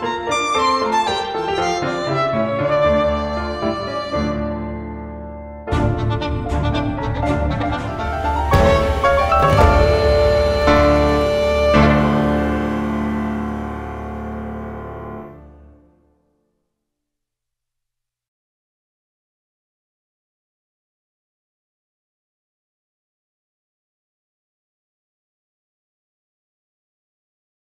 Música